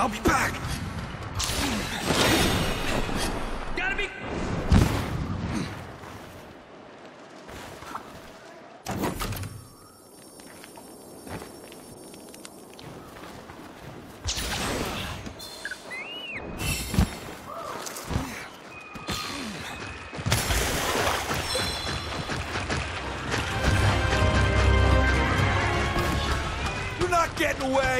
I'll be back. Gotta be. You're not getting away.